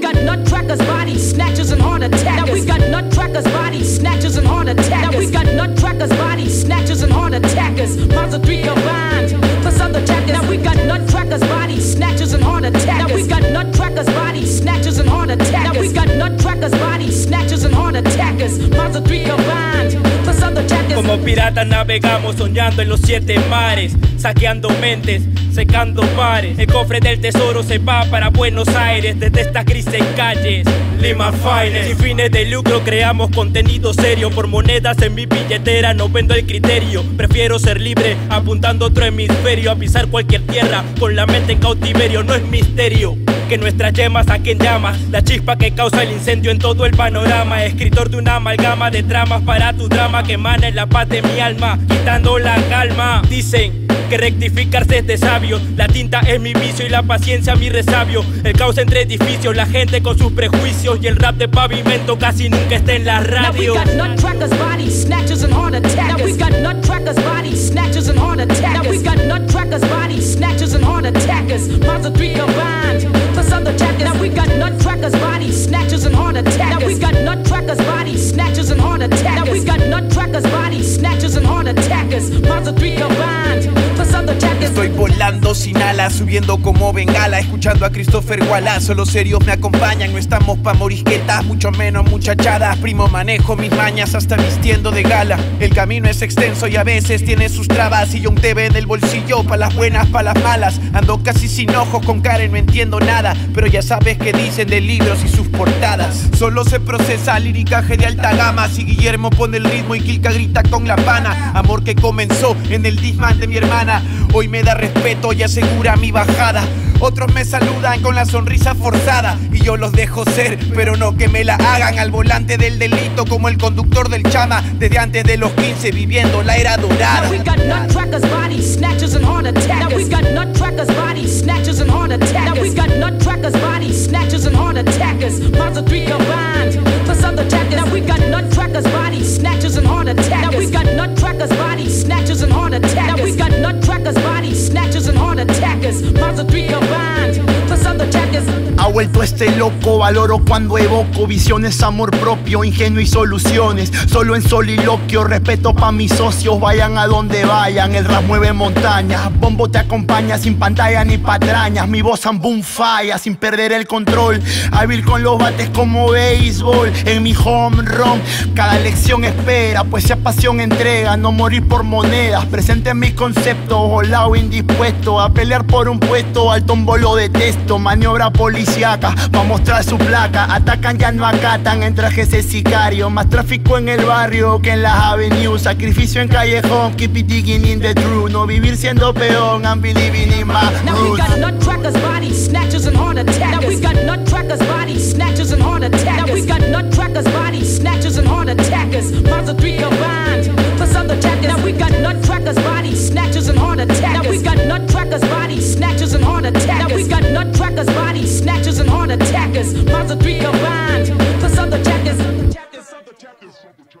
got nutcrackers, body snatchers, and heart attackers. Now we got nutcrackers, body snatchers, and heart attackers. Now we got nutcrackers, body snatchers, and heart attackers. Mazda 3 combined, plus other jackets. Now we got nutcrackers, body snatchers, and heart attackers. Now we got nutcrackers, body snatchers, and heart attackers. Now we got nutcrackers, body snatchers, and heart attackers. Mazda 3 combined, plus other jackets. Como piratas navegamos soñando en los siete mares, saqueando mentes, secando bares. El cofre del tesoro se va para Buenos Aires desde estas grises calles. Lima Fines, sin fines de lucro creamos contenido serio. Por monedas en mi billetera no vendo el criterio. Prefiero ser libre apuntando otro hemisferio a pisar cualquier tierra con la mente en cautiverio. No es misterio que nuestras yemas saquen llamas. La chispa que causa el incendio en todo el panorama. Escritor de una amalgama de tramas para tu drama que emana en la paz de mi alma, quitando la calma. Dicen que rectificarse es de sabio. La tinta es mi vicio y la paciencia mi resabio. El caos entre edificios, la gente con sus prejuicios y el rap de pavimento casi nunca está en la Now we radio. got nutcrackers, body snatchers, and heart attackers. Now we got nutcrackers, body snatchers, and heart attackers. Now we got nutcrackers, body snatchers, and heart attackers. Mazda 3 combined, volando sin alas, subiendo como bengala, escuchando a Christopher Wallace. Los serios me acompañan, no estamos pa' morisquetas, mucho menos muchachadas. Primo, manejo mis mañas hasta vistiendo de gala. El camino es extenso y a veces tiene sus trabas. Y yo un TV en el bolsillo, pa' las buenas, pa' las malas. Ando casi sin ojos con Karen, no entiendo nada. Pero ya sabes que dicen de libros y sus portadas. Solo se procesa liricaje de alta gama. Si Guillermo pone el ritmo y Kilka grita con la pana. Amor que comenzó en el disman de mi hermana. Hoy me da respeto y asegura mi bajada. Otros me saludan con la sonrisa forzada y yo los dejo ser, pero no que me la hagan al volante del delito como el conductor del chama desde antes de los 15 viviendo la era dorada. Mazda 3 combined, vuelto este loco, valoro cuando evoco visiones, amor propio, ingenio y soluciones. Solo en soliloquio, respeto pa' mis socios, vayan a donde vayan. El rap mueve montañas, bombo te acompaña sin pantalla ni patrañas. Mi voz boom falla sin perder el control. Hábil con los bates como béisbol en mi home run. Cada lección espera, pues sea pasión entrega, no morir por monedas. Presente en mis conceptos, volado indispuesto a pelear por un puesto. Al tombo lo detesto, maniobra policiaca pa' mostrar su placa. Atacan ya no acatan en trajes de sicario. Más tráfico en el barrio que en las avenues. Sacrificio en callejón, keep it digging in the true. No vivir siendo peón, I'm believing in my Now we roots. got nutcrackers, body snatchers, and heart attackers. Now we got nutcrackers, body snatchers, and heart attackers. Now we got nutcrackers, body snatchers, and heart attackers. Mazda 3 combined, Got the